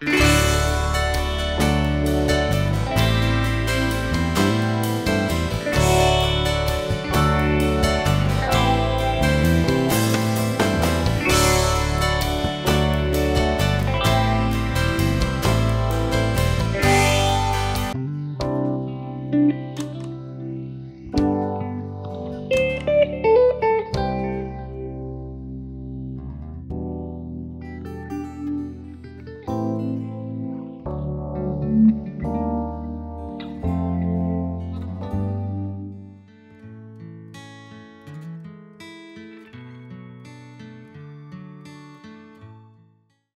you